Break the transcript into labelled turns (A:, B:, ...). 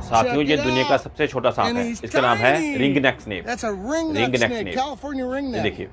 A: साथियों ये दुनिया का सबसे छोटा सांप है। इसका नाम है ring neck snake
B: ring
A: neck
B: snake
A: देखिए।